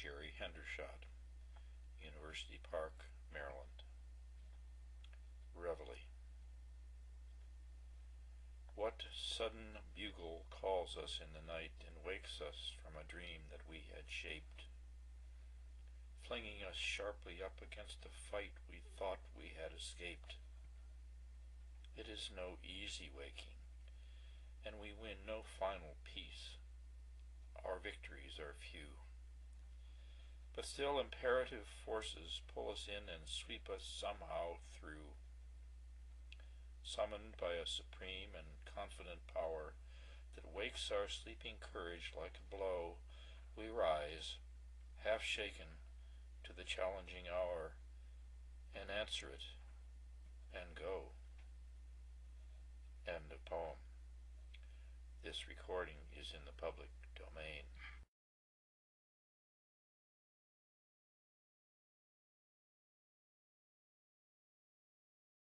Jerry Hendershot, University Park, Maryland. Reveille. What sudden bugle calls us in the night and wakes us from a dream that we had shaped, flinging us sharply up against the fight we thought we had escaped? It is no easy waking, and we win no final peace. Our victories are few. But still imperative forces pull us in and sweep us somehow through. Summoned by a supreme and confident power that wakes our sleeping courage like a blow, we rise, half shaken, to the challenging hour, and answer it, and go. End of poem. This recording